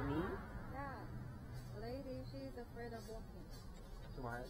for me? Yeah. Lady, she's afraid of walking. So why?